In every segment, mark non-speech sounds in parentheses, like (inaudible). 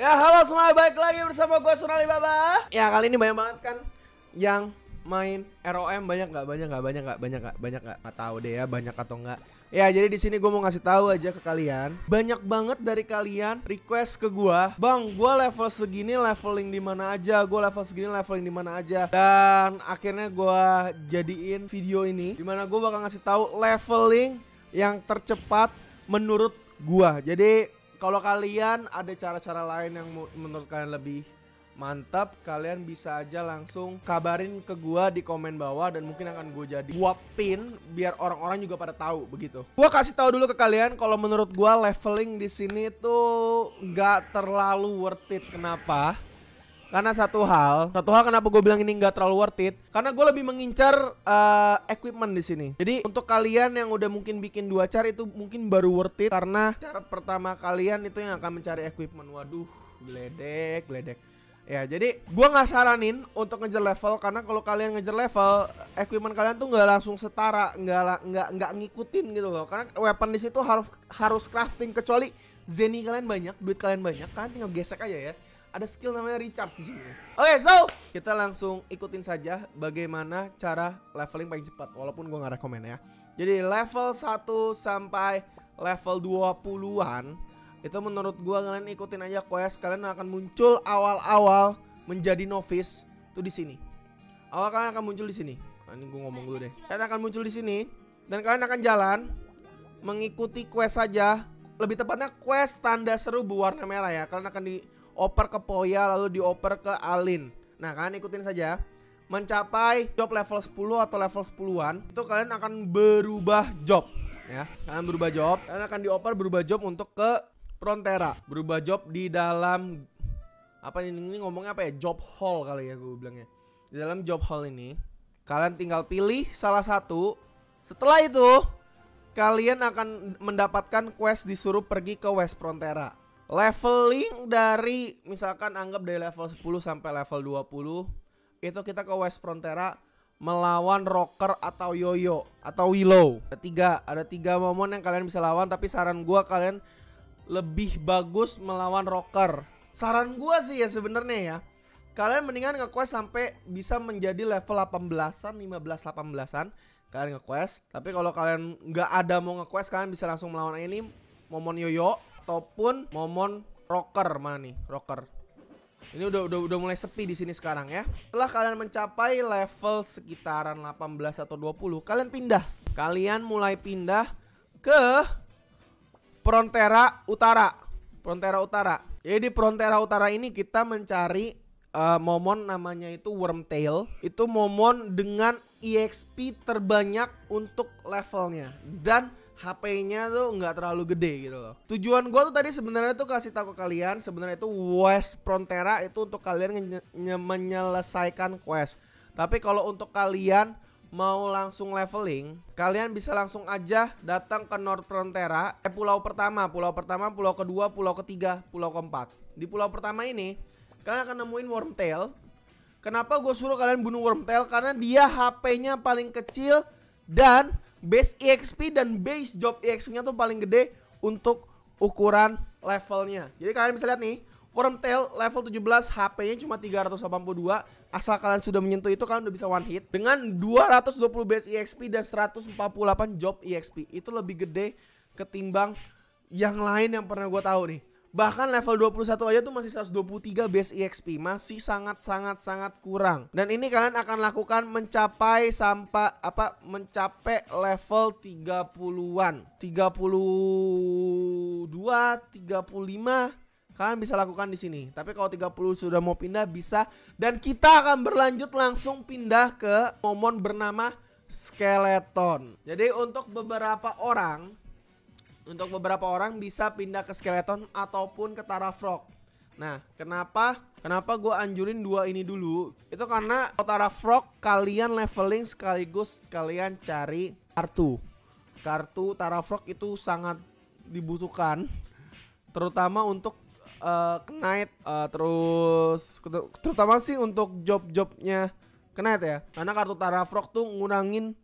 Ya halo semua, balik lagi bersama gue Sunali Baba. Ya kali ini banyak banget kan yang main ROM banyak nggak banyak nggak banyak nggak banyak nggak banyak nggak. Nggak tahu deh ya banyak atau nggak. Ya jadi di sini gue mau ngasih tahu aja ke kalian. Banyak banget dari kalian request ke gue bang gue level segini leveling di mana aja? Gue level segini leveling di mana aja? Dan akhirnya gue jadiin video ini di mana gue bakal ngasih tahu leveling yang tercepat menurut gue jadi kalau kalian ada cara-cara lain yang menurut kalian lebih mantap kalian bisa aja langsung kabarin ke gua di komen bawah dan mungkin akan gue jadi gua pin biar orang-orang juga pada tahu begitu. Gua kasih tahu dulu ke kalian kalau menurut gua leveling di sini tuh nggak terlalu worth it. Kenapa karena satu hal, satu hal kenapa gue bilang ini nggak terlalu worth it, karena gue lebih mengincar uh, equipment di sini. Jadi untuk kalian yang udah mungkin bikin dua cara itu mungkin baru worth it, karena cara pertama kalian itu yang akan mencari equipment. Waduh, geledek, geledek. Ya jadi gue nggak saranin untuk ngejar level karena kalau kalian ngejar level equipment kalian tuh nggak langsung setara nggak nggak nggak ngikutin gitu loh karena weapon di situ harus harus crafting kecuali zeni kalian banyak duit kalian banyak kalian tinggal gesek aja ya ada skill namanya recharge di sini. Oke, so kita langsung ikutin saja bagaimana cara leveling paling cepat walaupun gue nggak rekomend ya. Jadi level 1 sampai level 20-an itu menurut gua kalian ikutin aja quest kalian akan muncul awal-awal menjadi novice tuh di sini. Awal kalian akan muncul di sini. Nah, ini gua ngomong dulu deh. Kalian akan muncul di sini dan kalian akan jalan mengikuti quest saja. Lebih tepatnya quest tanda seru berwarna merah ya. Kalian akan dioper ke Poya lalu dioper ke Alin. Nah, kalian ikutin saja. Mencapai job level 10 atau level 10-an itu kalian akan berubah job ya. Kalian berubah job, kalian akan dioper berubah job untuk ke Frontera berubah job di dalam apa ini, ini ngomongnya apa ya job hall kali ya gue bilangnya di dalam job hall ini kalian tinggal pilih salah satu setelah itu kalian akan mendapatkan quest disuruh pergi ke West Frontera leveling dari misalkan anggap dari level 10 sampai level 20 itu kita ke West Frontera melawan rocker atau yoyo atau willow. Ada tiga, ada tiga momen yang kalian bisa lawan tapi saran gue kalian lebih bagus melawan rocker. Saran gua sih ya sebenarnya ya. Kalian mendingan nge-quest sampai bisa menjadi level 18-an, 15 18-an. Kalian nge-quest. Tapi kalau kalian nggak ada mau nge-quest, kalian bisa langsung melawan ini Momon Yoyo ataupun Momon Rocker mana nih? Rocker. Ini udah udah udah mulai sepi di sini sekarang ya. Setelah kalian mencapai level sekitaran 18 atau 20, kalian pindah. Kalian mulai pindah ke Frontera Utara. Frontera Utara. Jadi di Frontera Utara ini kita mencari uh, momon namanya itu Wormtail. Itu momon dengan EXP terbanyak untuk levelnya dan HP-nya tuh nggak terlalu gede gitu loh. Tujuan gue tuh tadi sebenarnya tuh kasih tahu ke kalian sebenarnya itu West Frontera itu untuk kalian menyelesaikan quest. Tapi kalau untuk kalian mau langsung leveling, kalian bisa langsung aja datang ke North Frontera, eh, pulau pertama, pulau pertama, pulau kedua, pulau ketiga, pulau keempat. Di pulau pertama ini, kalian akan nemuin Wormtail. Kenapa gue suruh kalian bunuh Wormtail? Karena dia HP-nya paling kecil dan base EXP dan base job EXP-nya tuh paling gede untuk ukuran levelnya. Jadi kalian bisa lihat nih, Wormtail level 17 HP-nya cuma 382 Asal kalian sudah menyentuh itu kalian udah bisa one hit. Dengan 220 base EXP dan 148 job EXP Itu lebih gede ketimbang yang lain yang pernah gue tahu nih Bahkan level 21 aja tuh masih 123 base EXP Masih sangat-sangat-sangat kurang Dan ini kalian akan lakukan mencapai sampai apa mencapai level 30-an 32, 35 kalian bisa lakukan di sini. Tapi kalau 30 sudah mau pindah bisa dan kita akan berlanjut langsung pindah ke momon bernama skeleton. Jadi untuk beberapa orang untuk beberapa orang bisa pindah ke skeleton ataupun ke Tara Frog. Nah, kenapa? Kenapa gue anjurin dua ini dulu? Itu karena Tara Frog kalian leveling sekaligus kalian cari kartu. Kartu Tara Frog itu sangat dibutuhkan (laughs) terutama untuk uh, Knight uh, terus terutama sih untuk job-jobnya Knight ya karena kartu Tara Frog tuh ngurangin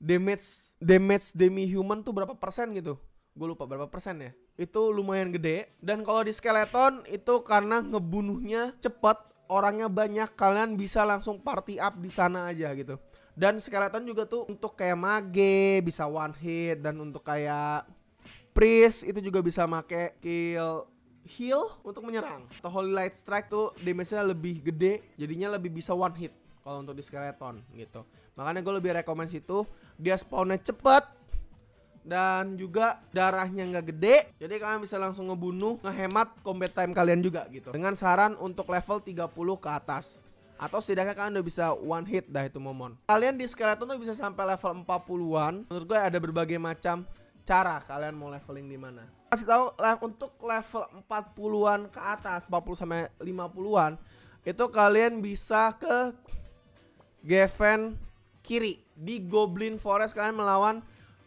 damage damage demi human tuh berapa persen gitu gue lupa berapa persen ya. Itu lumayan gede. Dan kalau di skeleton itu karena ngebunuhnya cepet orangnya banyak kalian bisa langsung party up di sana aja gitu. Dan skeleton juga tuh untuk kayak mage bisa one hit dan untuk kayak priest itu juga bisa make kill heal untuk menyerang. Atau holy light strike tuh damage-nya lebih gede jadinya lebih bisa one hit kalau untuk di skeleton gitu. Makanya gue lebih rekomend situ dia spawnnya cepet dan juga darahnya nggak gede jadi kalian bisa langsung ngebunuh ngehemat combat time kalian juga gitu. Dengan saran untuk level 30 ke atas. Atau setidaknya kalian udah bisa one hit dah itu momon. Kalian di skeleton tuh bisa sampai level 40-an menurut gue ada berbagai macam cara kalian mau leveling di mana. Kasih tahu untuk level 40-an ke atas 40 sampai 50-an itu kalian bisa ke Geven kiri. Di Goblin Forest kalian melawan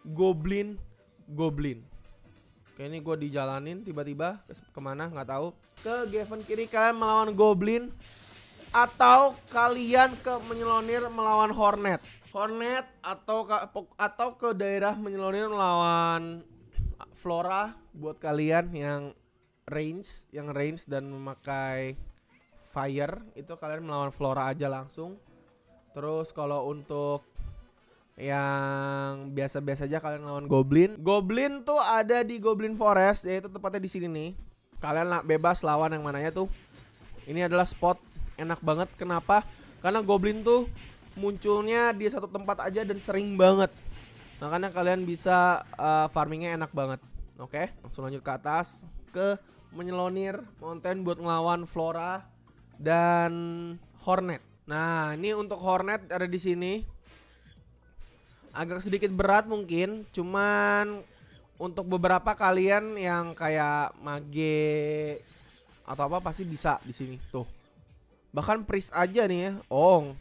Goblin Goblin. Oke ini gue dijalanin tiba-tiba ke ke mana nggak tahu. Ke Gavin kiri kalian melawan Goblin atau kalian ke menyelonir melawan Hornet. Hornet atau ke, atau ke daerah menyelonir melawan Flora buat kalian yang range, yang range dan memakai fire itu kalian melawan Flora aja langsung. Terus kalau untuk yang biasa-biasa aja kalian lawan goblin. Goblin tuh ada di Goblin Forest yaitu tepatnya di sini nih. Kalian lah bebas lawan yang mananya tuh. Ini adalah spot enak banget. Kenapa? Karena goblin tuh munculnya di satu tempat aja dan sering banget. Makanya kalian bisa uh, farmingnya enak banget. Oke, langsung lanjut ke atas ke menyelonir mountain buat ngelawan Flora dan Hornet. Nah, ini untuk Hornet ada di sini agak sedikit berat mungkin cuman untuk beberapa kalian yang kayak mage atau apa pasti bisa di sini. Tuh. Bahkan priest aja nih ya oh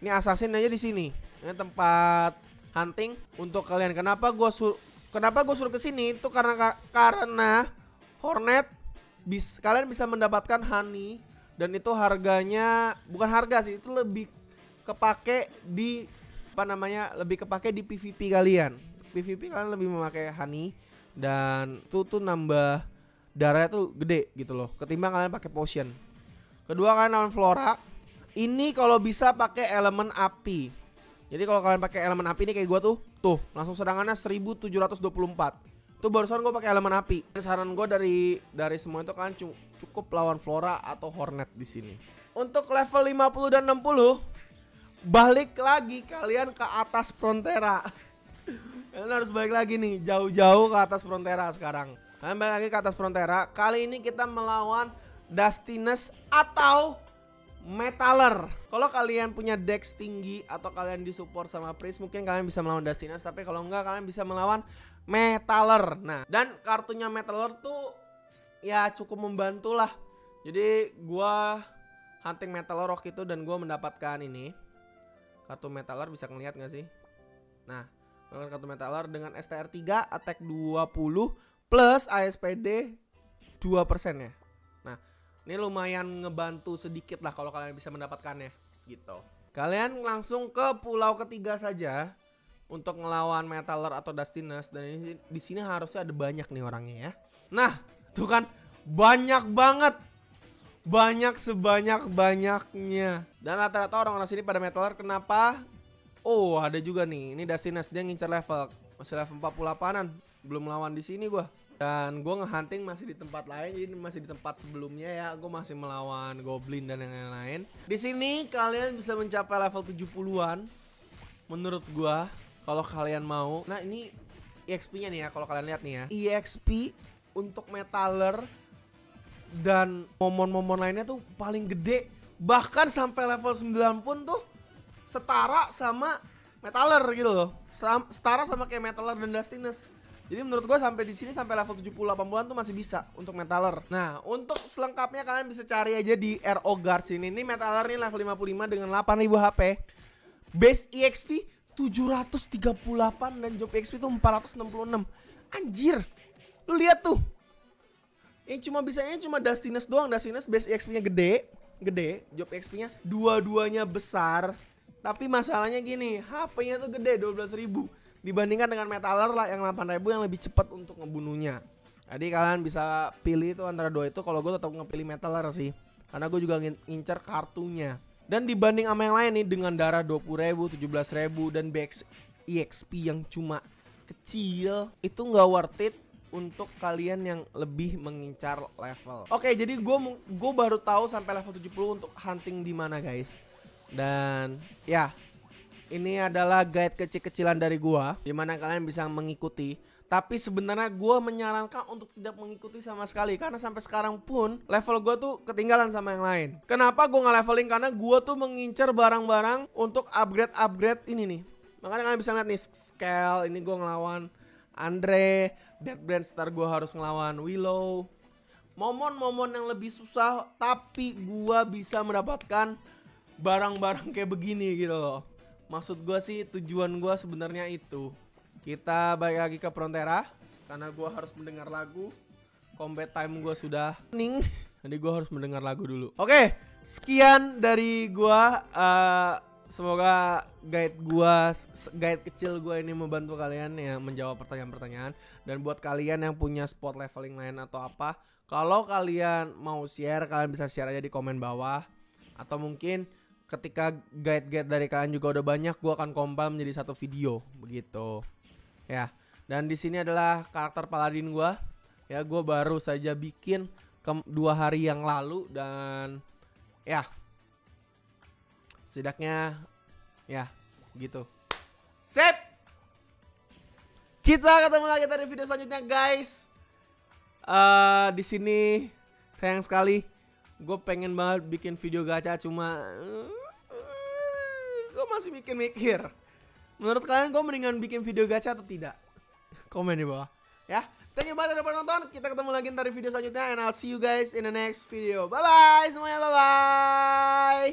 ini assassin aja di sini. Ini tempat hunting untuk kalian. Kenapa gue sur kenapa gue suruh ke sini? Itu karena karena hornet bis kalian bisa mendapatkan honey dan itu harganya bukan harga sih itu lebih kepake di apa namanya lebih kepake di PVP kalian. PVP kalian lebih memakai honey dan tuh tuh nambah darahnya tuh gede gitu loh. Ketimbang kalian pakai potion. Kedua kalian lawan flora. Ini kalau bisa pakai elemen api. Jadi kalau kalian pakai elemen api ini kayak gua tuh, tuh langsung serangannya 1724. Tuh barusan gue pakai elemen api. Saran gue dari dari semua itu kalian cukup lawan Flora atau Hornet di sini. Untuk level 50 dan 60 balik lagi kalian ke atas Frontera. kalian harus balik lagi nih jauh-jauh ke atas Frontera sekarang. Kalian balik lagi ke atas Frontera. Kali ini kita melawan Dustiness atau Metaler. Kalau kalian punya dex tinggi atau kalian disupport sama Priest mungkin kalian bisa melawan Dustiness tapi kalau enggak kalian bisa melawan Metaler. Nah, dan kartunya Metaler tuh ya cukup membantu lah. Jadi gua hunting Metaler waktu itu dan gua mendapatkan ini kartu metalar bisa ngeliat gak sih? Nah, kartu metalar dengan STR 3, attack 20 plus ASPD 2% ya. Nah, ini lumayan ngebantu sedikit lah kalau kalian bisa mendapatkannya gitu. Kalian langsung ke pulau ketiga saja untuk ngelawan Metaler atau Dustiness dan ini di sini harusnya ada banyak nih orangnya ya. Nah, tuh kan banyak banget banyak sebanyak-banyaknya. Dan rata-rata orang-orang sini pada metaler kenapa? Oh, ada juga nih. Ini Dasinas dia ngincer level. Masih level 48-an. Belum lawan di sini gua. Dan gue ngehunting masih di tempat lain, jadi masih di tempat sebelumnya ya. Gue masih melawan goblin dan yang lain-lain. Di sini kalian bisa mencapai level 70-an. Menurut gua, kalau kalian mau. Nah, ini EXP-nya nih ya, kalau kalian lihat nih ya. EXP untuk metaler dan momen-momen lainnya tuh paling gede bahkan sampai level 9 pun tuh setara sama Metaler gitu loh setara sama kayak Metaler dan Dustiness jadi menurut gue sampai di sini sampai level 70 80-an tuh masih bisa untuk Metaler. Nah, untuk selengkapnya kalian bisa cari aja di RO Guards ini. Ini Metaler nih level 55 dengan 8000 HP. Base EXP 738 dan job EXP tuh 466. Anjir. Lu lihat tuh. Ini cuma bisanya cuma Dustiness doang. Dustiness base EXP-nya gede, gede, job EXP-nya dua-duanya besar. Tapi masalahnya gini, HP-nya tuh gede 12.000 dibandingkan dengan Metaler lah yang 8.000 yang lebih cepat untuk ngebunuhnya. Jadi kalian bisa pilih itu antara dua itu. Kalau gue tetap ngepilih Metaler sih, karena gue juga ngincer kartunya. Dan dibanding sama yang lain nih dengan darah 20 ribu, 17 ribu dan BX EXP yang cuma kecil itu nggak worth it untuk kalian yang lebih mengincar level. Oke, jadi gue gue baru tahu sampai level 70 untuk hunting di mana guys. Dan ya, ini adalah guide kecil-kecilan dari gua di mana kalian bisa mengikuti tapi sebenarnya gue menyarankan untuk tidak mengikuti sama sekali karena sampai sekarang pun level gue tuh ketinggalan sama yang lain. Kenapa gue nggak leveling? Karena gue tuh mengincar barang-barang untuk upgrade upgrade ini nih. Makanya kalian bisa lihat nih scale ini gue ngelawan Andre, Dead Brand Star gue harus ngelawan Willow. Momon-momon yang lebih susah tapi gue bisa mendapatkan barang-barang kayak begini gitu loh. Maksud gue sih tujuan gue sebenarnya itu. Kita balik lagi ke Frontera karena gue harus mendengar lagu. Combat time gue sudah ning. Jadi gue harus mendengar lagu dulu. Oke, sekian dari gue. Uh, semoga guide gua guide kecil gua ini membantu kalian ya menjawab pertanyaan-pertanyaan. Dan buat kalian yang punya spot leveling lain atau apa kalau kalian mau share kalian bisa share aja di komen bawah. Atau mungkin ketika guide-guide dari kalian juga udah banyak gua akan kompil menjadi satu video begitu. Ya dan di sini adalah karakter paladin gue ya gue baru saja bikin dua hari yang lalu dan ya setidaknya ya gitu sip kita ketemu lagi dari video selanjutnya guys uh, di sini sayang sekali gue pengen banget bikin video gacha cuma uh, gue masih mikir-mikir Menurut kalian gue mendingan bikin video gacha atau tidak? (laughs) Komen di bawah. Ya, thank you banget udah nonton. Kita ketemu lagi ntar di video selanjutnya and I'll see you guys in the next video. Bye bye semuanya. Bye, -bye.